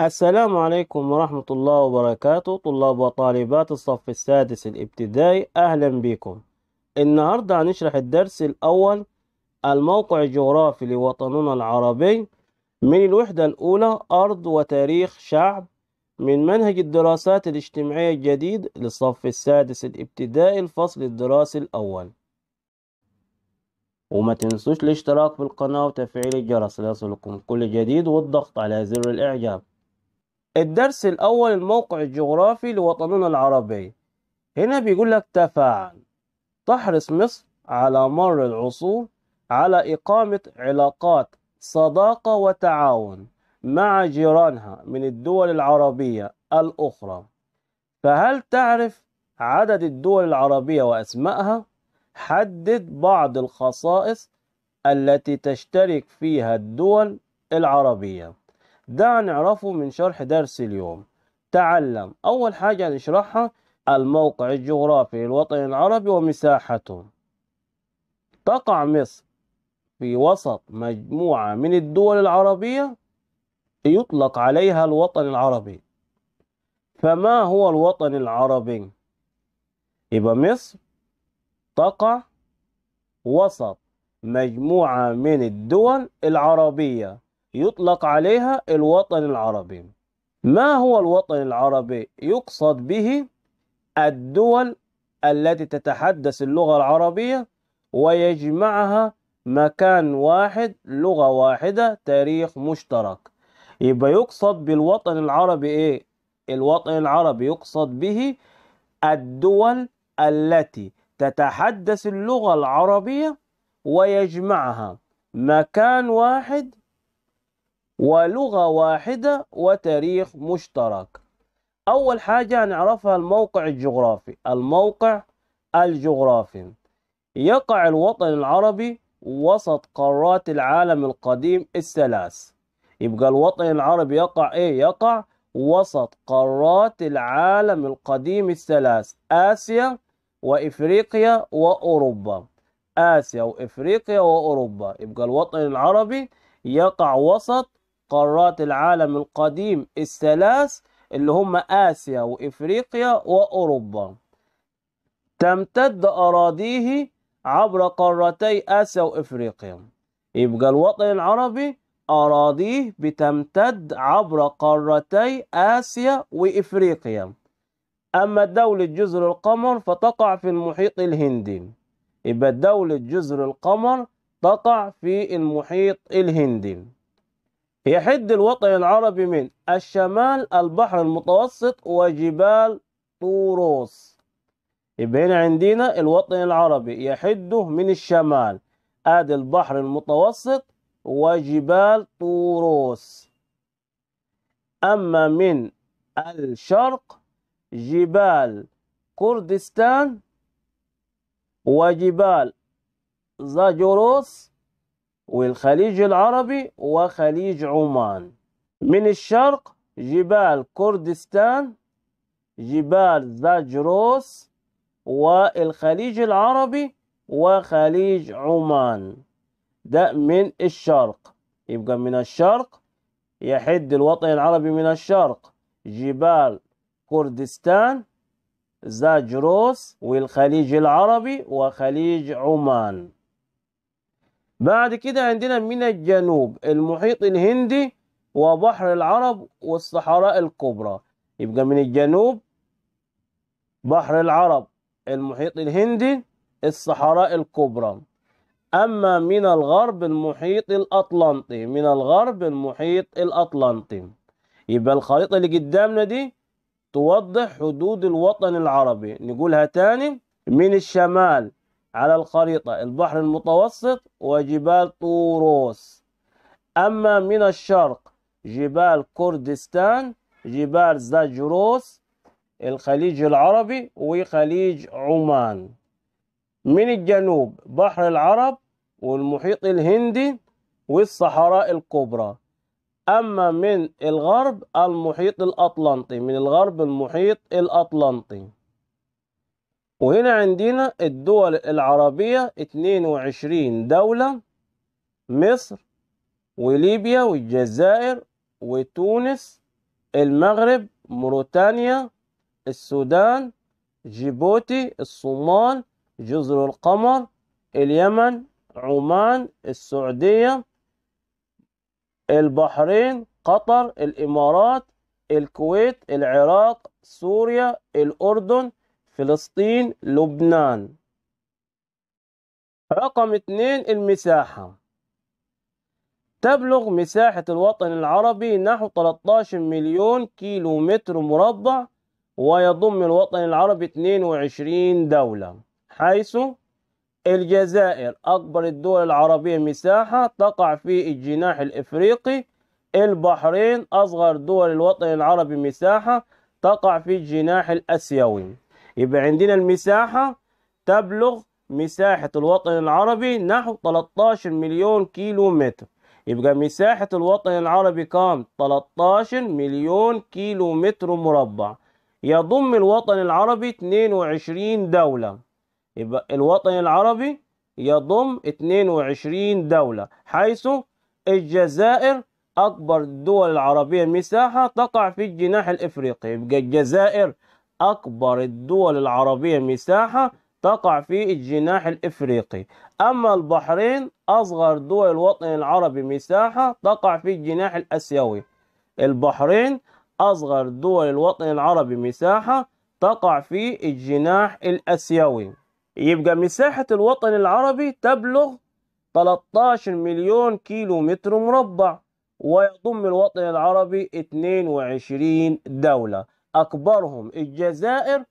السلام عليكم ورحمة الله وبركاته طلاب وطالبات الصف السادس الابتدائي أهلا بكم. النهاردة هنشرح الدرس الأول الموقع الجغرافي لوطننا العربي. من الوحدة الأولى أرض وتاريخ شعب. من منهج الدراسات الاجتماعية الجديد للصف السادس الابتدائي الفصل الدراسي الأول. وما تنسوش الاشتراك في القناة وتفعيل الجرس ليصلكم كل جديد والضغط على زر الإعجاب. الدرس الأول الموقع الجغرافي لوطننا العربي. هنا بيقول لك تفاعل. تحرص مصر على مر العصور على إقامة علاقات صداقة وتعاون مع جيرانها من الدول العربية الأخرى. فهل تعرف عدد الدول العربية وأسمائها؟ حدد بعض الخصائص التي تشترك فيها الدول العربية. ده نعرفه من شرح درس اليوم. تعلم. أول حاجة نشرحها الموقع الجغرافي للوطن العربي ومساحته. تقع مصر في وسط مجموعة من الدول العربية يطلق عليها الوطن العربي. فما هو الوطن العربي؟ يبقى مصر تقع وسط مجموعة من الدول العربية. يطلق عليها الوطن العربي. ما هو الوطن العربي؟ يقصد به الدول التي تتحدث اللغة العربية ويجمعها مكان واحد لغة واحدة تاريخ مشترك. يبقى يقصد بالوطن العربي إيه؟ الوطن العربي يقصد به الدول التي تتحدث اللغة العربية ويجمعها مكان واحد ولغة واحدة وتاريخ مشترك. أول حاجة نعرفها الموقع الجغرافي. الموقع الجغرافي. يقع الوطن العربي وسط قارات العالم القديم الثلاث. يبقى الوطن العربي يقع إيه؟ يقع وسط قارات العالم القديم الثلاث. آسيا وإفريقيا وأوروبا. آسيا وإفريقيا وأوروبا. يبقى الوطن العربي يقع وسط قارات العالم القديم الثلاث اللي هم آسيا وإفريقيا وأوروبا. تمتد أراضيه عبر قارتي آسيا وإفريقيا. يبقى الوطن العربي أراضيه بتمتد عبر قارتي آسيا وإفريقيا. أما دولة جزر القمر فتقع في المحيط الهندي. يبقى دولة جزر القمر تقع في المحيط الهندي. يحد الوطن العربي من الشمال البحر المتوسط وجبال طوروس. يبقى هنا عندنا الوطن العربي يحده من الشمال آدي البحر المتوسط وجبال طوروس. أما من الشرق جبال كردستان وجبال زاجوروس والخليج العربي وخليج عمان. من الشرق جبال كردستان جبال زاجروس والخليج العربي وخليج عمان. ده من الشرق. يبقى من الشرق يحد الوطن العربي من الشرق. جبال كردستان زاجروس والخليج العربي وخليج عمان. بعد كده عندنا من الجنوب المحيط الهندي وبحر العرب والصحراء الكبرى. يبقى من الجنوب بحر العرب المحيط الهندي الصحراء الكبرى. أما من الغرب المحيط الأطلنطي. من الغرب المحيط الأطلنطي. يبقى الخريطة اللي قدامنا دي توضح حدود الوطن العربي. نقولها تاني من الشمال على الخريطة البحر المتوسط وجبال طوروس. أما من الشرق جبال كردستان جبال زاجروس الخليج العربي وخليج عمان. من الجنوب بحر العرب والمحيط الهندي والصحراء الكبرى. أما من الغرب المحيط الأطلنطي من الغرب المحيط الأطلنطي. وهنا عندنا الدول العربية 22 دولة مصر وليبيا والجزائر وتونس المغرب موريتانيا السودان جيبوتي الصومال جزر القمر اليمن عمان السعودية البحرين قطر الإمارات الكويت العراق سوريا الأردن فلسطين لبنان. رقم اثنين المساحة. تبلغ مساحة الوطن العربي نحو 13 مليون كيلو متر مربع ويضم الوطن العربي 22 دولة حيث الجزائر أكبر الدول العربية مساحة تقع في الجناح الإفريقي. البحرين أصغر دول الوطن العربي مساحة تقع في الجناح الأسيوي. يبقى عندنا المساحة تبلغ مساحة الوطن العربي نحو 13 مليون كيلو متر يبقى مساحة الوطن العربي كام؟ 13 مليون كيلو متر مربع. يضم الوطن العربي 22 دولة. يبقى الوطن العربي يضم 22 دولة حيث الجزائر أكبر الدول العربية مساحة تقع في الجناح الإفريقي. يبقى الجزائر أكبر الدول العربية مساحة تقع في الجناح الإفريقي. أما البحرين أصغر دول الوطن العربي مساحة تقع في الجناح الأسيوي. البحرين أصغر دول الوطن العربي مساحة تقع في الجناح الأسيوي. يبقى مساحة الوطن العربي تبلغ 13 مليون كيلو متر مربع ويضم الوطن العربي 22 دولة. أكبرهم الجزائر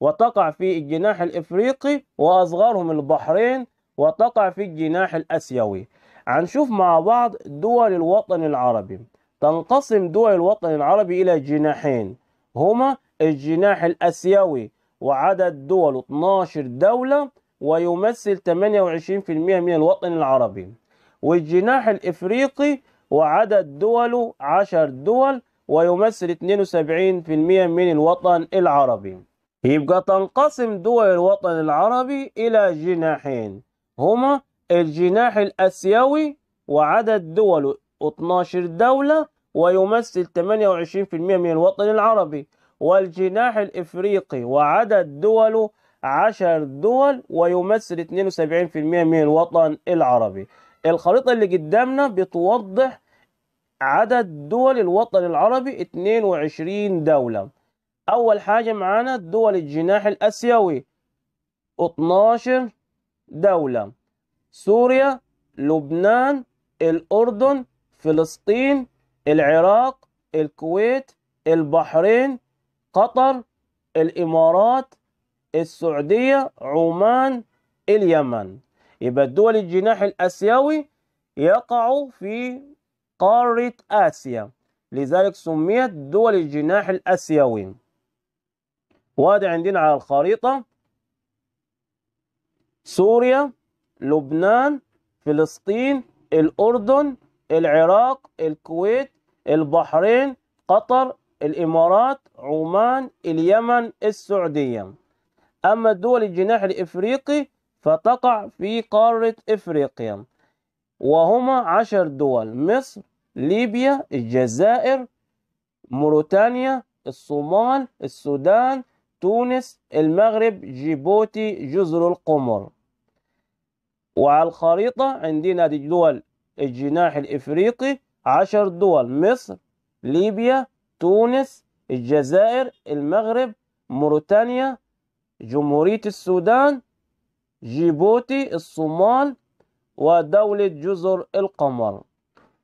وتقع في الجناح الإفريقي وأصغرهم البحرين وتقع في الجناح الأسيوي. هنشوف مع بعض دول الوطن العربي. تنقسم دول الوطن العربي إلى جناحين. هما الجناح الأسيوي وعدد دول 12 دولة ويمثل 28% من الوطن العربي. والجناح الإفريقي وعدد دوله 10 دول ويمثل 72% من الوطن العربي. يبقى تنقسم دول الوطن العربي إلى جناحين. هما الجناح الأسيوي وعدد دوله 12 دولة ويمثل 28% من الوطن العربي. والجناح الإفريقي وعدد دوله 10 دول ويمثل 72% من الوطن العربي. الخريطة اللي قدامنا بتوضح عدد دول الوطن العربي 22 دولة. أول حاجة معانا دول الجناح الأسيوي 12 دولة. سوريا لبنان الأردن فلسطين العراق الكويت البحرين قطر الإمارات السعودية عمان اليمن. يبقى دول الجناح الآسيوي يقع في قارة آسيا. لذلك سميت دول الجناح الآسيوي. وادي عندنا على الخريطة. سوريا لبنان فلسطين الأردن العراق الكويت البحرين قطر الإمارات عمان اليمن السعودية. أما دول الجناح الإفريقي فتقع في قارة إفريقيا. وهما عشر دول مصر ليبيا الجزائر موريتانيا الصومال السودان تونس المغرب جيبوتي جزر القمر. وعلى الخريطة عندنا دول الجناح الإفريقي عشر دول مصر ليبيا تونس الجزائر المغرب موريتانيا جمهورية السودان جيبوتي الصومال ودولة جزر القمر.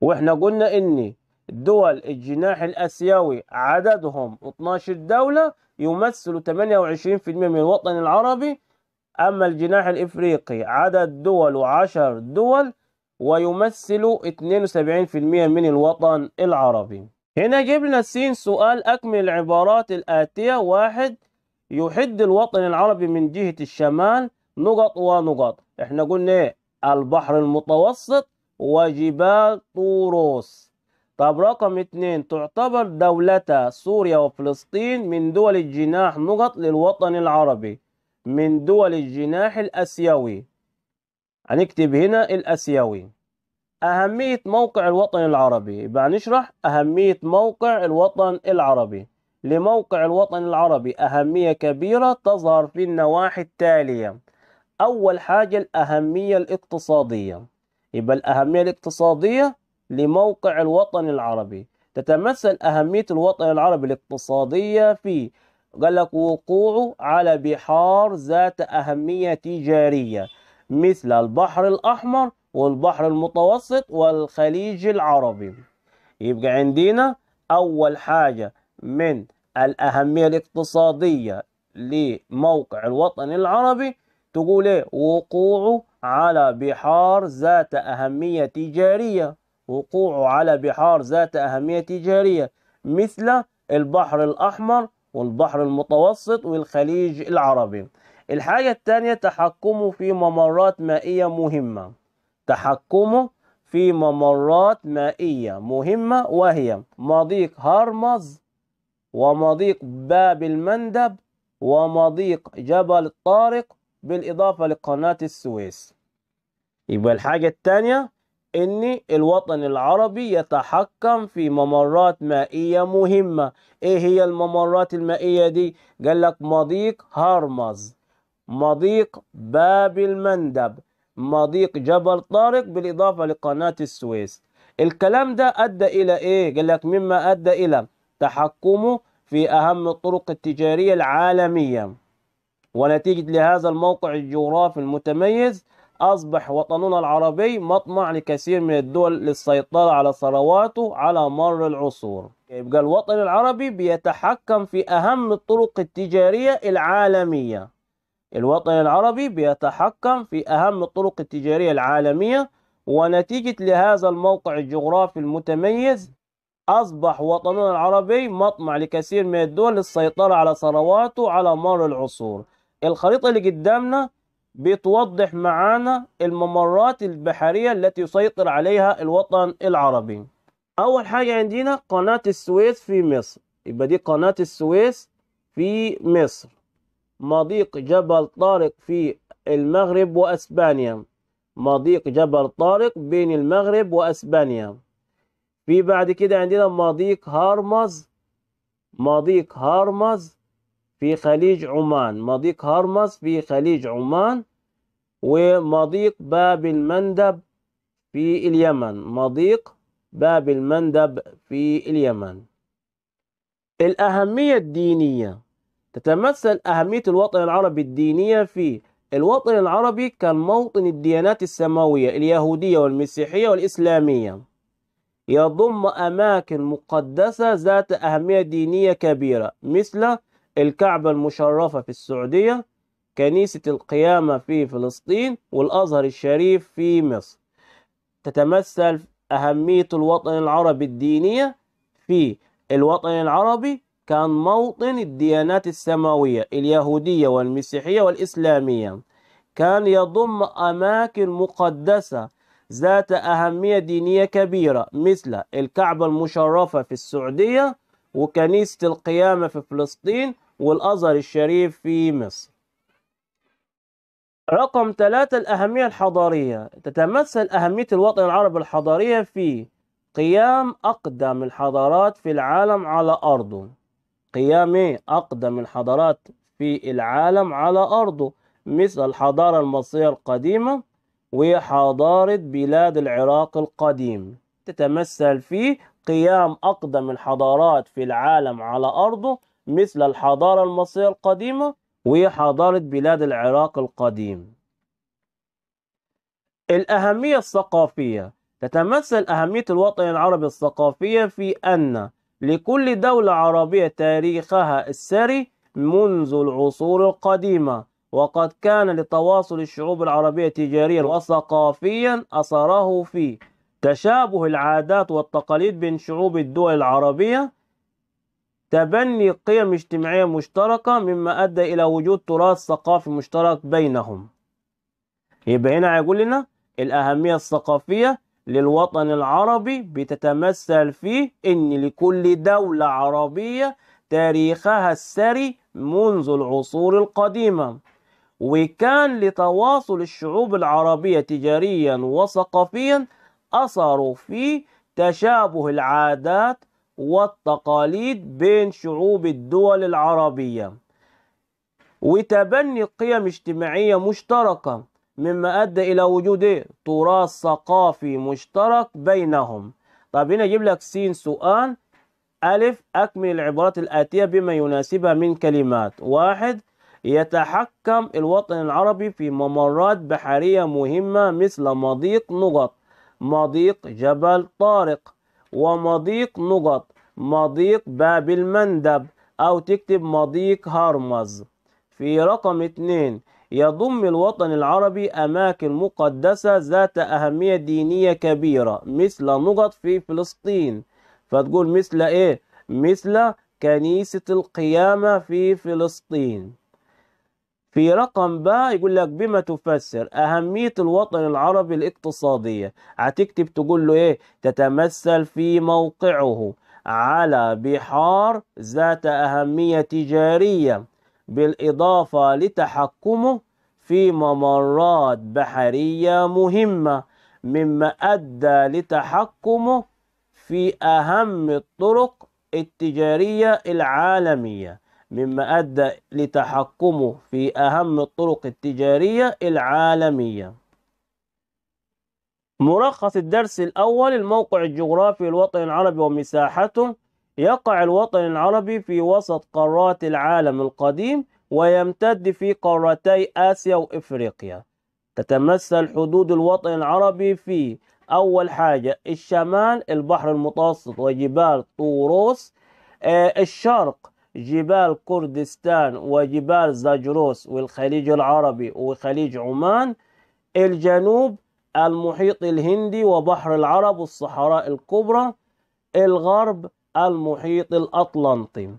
وإحنا قلنا ان دول الجناح الآسيوي عددهم 12 دولة يمثل 28% من الوطن العربي. أما الجناح الإفريقي عدد دول 10 دول ويمثل 72% من الوطن العربي. هنا جبنا سين سؤال أكمل العبارات الآتية. واحد يحد الوطن العربي من جهة الشمال نقط ونقط. إحنا قلنا إيه؟ البحر المتوسط. وجبال طوروس. طب رقم اتنين تعتبر دولتا سوريا وفلسطين من دول الجناح نقط للوطن العربي من دول الجناح الأسيوي. هنكتب هنا الأسيوي. أهمية موقع الوطن العربي. يبقى نشرح أهمية موقع الوطن العربي. لموقع الوطن العربي أهمية كبيرة تظهر في النواحي التالية. أول حاجة الأهمية الاقتصادية. يبقى الأهمية الاقتصادية لموقع الوطن العربي. تتمثل أهمية الوطن العربي الاقتصادية في قال لك وقوعه على بحار ذات أهمية تجارية مثل البحر الأحمر والبحر المتوسط والخليج العربي. يبقى عندنا أول حاجة من الأهمية الاقتصادية لموقع الوطن العربي تقول إيه؟ وقوعه على بحار ذات أهمية تجارية وقوعه على بحار ذات أهمية تجارية مثل البحر الأحمر والبحر المتوسط والخليج العربي. الحاجة الثانية تحكمه في ممرات مائية مهمة. تحكمه في ممرات مائية مهمة وهي مضيق هرمز ومضيق باب المندب ومضيق جبل الطارق بالإضافة لقناة السويس. يبقى الحاجة الثانية إن الوطن العربي يتحكم في ممرات مائية مهمة إيه هي الممرات المائية دي؟ قال لك مضيق هرمز مضيق باب المندب مضيق جبل طارق بالإضافة لقناة السويس الكلام ده أدى إلى إيه؟ قال لك مما أدى إلى تحكمه في أهم الطرق التجارية العالمية ونتيجة لهذا الموقع الجغرافي المتميز أصبح وطننا العربي مطمع لكثير من الدول للسيطرة على ثرواته على مر العصور. يبقى الوطن العربي؟ بيتحكم في أهم الطرق التجارية العالمية. الوطن العربي بيتحكم في أهم الطرق التجارية العالمية ونتيجة لهذا الموقع الجغرافي المتميز أصبح وطننا العربي مطمع لكثير من الدول للسيطرة على ثرواته على مر العصور. الخريطة اللي قدامنا بتوضح معانا الممرات البحرية التي يسيطر عليها الوطن العربي. أول حاجة عندنا قناة السويس في مصر. يبقى دي قناة السويس في مصر. مضيق جبل طارق في المغرب وأسبانيا. مضيق جبل طارق بين المغرب وأسبانيا. في بعد كده عندنا مضيق هرمز. مضيق هرمز في خليج عمان. مضيق هرمز في خليج عمان ومضيق باب المندب في اليمن. مضيق باب المندب في اليمن. الأهمية الدينية. تتمثل أهمية الوطن العربي الدينية في الوطن العربي كان موطن الديانات السماوية اليهودية والمسيحية والإسلامية. يضم أماكن مقدسة ذات أهمية دينية كبيرة مثل الكعبة المشرفة في السعودية كنيسة القيامة في فلسطين والأزهر الشريف في مصر. تتمثل أهمية الوطن العربي الدينية في الوطن العربي كان موطن الديانات السماوية اليهودية والمسيحية والإسلامية. كان يضم أماكن مقدسة ذات أهمية دينية كبيرة مثل الكعبة المشرفة في السعودية وكنيسة القيامة في فلسطين والأزهر الشريف في مصر. رقم ثلاثة الأهمية الحضارية. تتمثل أهمية الوطن العربي الحضارية في قيام أقدم الحضارات في العالم على أرضه. قيام أقدم الحضارات في العالم على أرضه. مثل الحضارة المصرية القديمة وحضارة بلاد العراق القديم. تتمثل في قيام أقدم الحضارات في العالم على أرضه. مثل الحضارة المصرية القديمة وحضارة بلاد العراق القديم. الأهمية الثقافية. تتمثل أهمية الوطن العربي الثقافية في أن لكل دولة عربية تاريخها السري منذ العصور القديمة وقد كان لتواصل الشعوب العربية تجاريا وثقافيا أثره في تشابه العادات والتقاليد بين شعوب الدول العربية تبني قيم اجتماعية مشتركة مما أدى إلى وجود تراث ثقافي مشترك بينهم. يبقى هنا هيقول لنا الأهمية الثقافية للوطن العربي بتتمثل في أن لكل دولة عربية تاريخها السري منذ العصور القديمة وكان لتواصل الشعوب العربية تجاريا وثقافيا أثروا في تشابه العادات والتقاليد بين شعوب الدول العربية. وتبني قيم اجتماعية مشتركة مما أدى إلى وجود؟ تراث ثقافي مشترك بينهم. طب هنا أجيب لك سين سؤال. ألف أكمل العبارات الآتية بما يناسبها من كلمات. واحد يتحكم الوطن العربي في ممرات بحرية مهمة مثل مضيق نقط مضيق جبل طارق. ومضيق نقط مضيق باب المندب أو تكتب مضيق هرمز. في رقم اتنين يضم الوطن العربي أماكن مقدسة ذات أهمية دينية كبيرة مثل نقط في فلسطين. فتقول مثل إيه؟ مثل كنيسة القيامة في فلسطين. في رقم باء يقول لك بما تفسر أهمية الوطن العربي الاقتصادية. هتكتب تقول له إيه؟ تتمثل في موقعه على بحار ذات أهمية تجارية بالإضافة لتحكمه في ممرات بحرية مهمة مما أدى لتحكمه في أهم الطرق التجارية العالمية. مما أدى لتحكمه في أهم الطرق التجارية العالمية. ملخص الدرس الأول الموقع الجغرافي للوطن العربي ومساحته. يقع الوطن العربي في وسط قارات العالم القديم ويمتد في قارتي آسيا وإفريقيا. تتمثل حدود الوطن العربي في أول حاجة الشمال البحر المتوسط وجبال طوروس آه الشرق. جبال كردستان وجبال زاجروس والخليج العربي وخليج عمان الجنوب المحيط الهندي وبحر العرب والصحراء الكبرى الغرب المحيط الأطلنطي.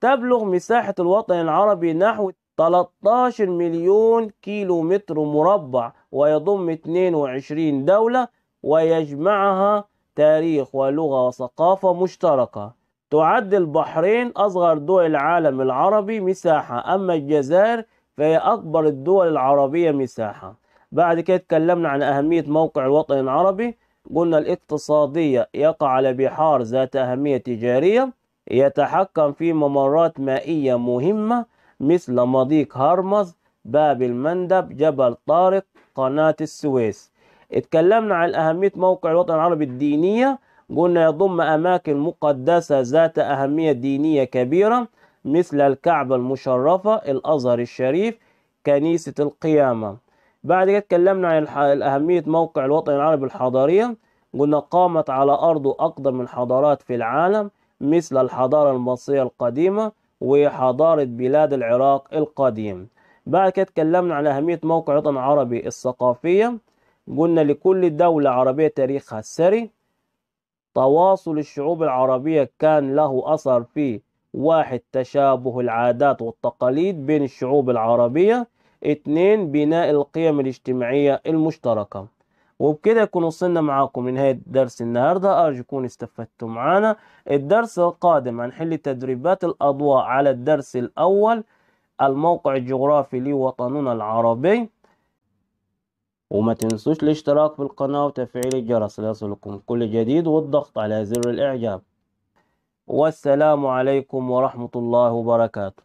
تبلغ مساحة الوطن العربي نحو 13 مليون كيلو متر مربع ويضم 22 دولة ويجمعها تاريخ ولغة وثقافة مشتركة. تعد البحرين أصغر دول العالم العربي مساحة أما الجزائر فهي أكبر الدول العربية مساحة. بعد كده اتكلمنا عن أهمية موقع الوطن العربي. قلنا الاقتصادية يقع على بحار ذات أهمية تجارية يتحكم في ممرات مائية مهمة مثل مضيق هرمز باب المندب جبل طارق قناة السويس. اتكلمنا عن أهمية موقع الوطن العربي الدينية. قلنا يضم أماكن مقدسة ذات أهمية دينية كبيرة مثل الكعبة المشرفة الأزهر الشريف كنيسة القيامة. بعد كده اتكلمنا عن أهمية موقع الوطن العربي الحضارية. قلنا قامت على أرضه أقدم الحضارات في العالم مثل الحضارة المصرية القديمة وحضارة بلاد العراق القديم. بعد كده اتكلمنا عن أهمية موقع الوطن العربي الثقافية. قلنا لكل دولة عربية تاريخها السري تواصل الشعوب العربية كان له أثر في واحد تشابه العادات والتقاليد بين الشعوب العربية اتنين بناء القيم الاجتماعية المشتركة. وبكده يكون وصلنا معاكم لنهاية درس النهاردة. أرجو يكون استفدتم معنا الدرس القادم هنحل تدريبات الأضواء على الدرس الأول الموقع الجغرافي لوطننا العربي. وما تنسوش الاشتراك في القناة وتفعيل الجرس ليصلكم كل جديد والضغط على زر الإعجاب. والسلام عليكم ورحمة الله وبركاته.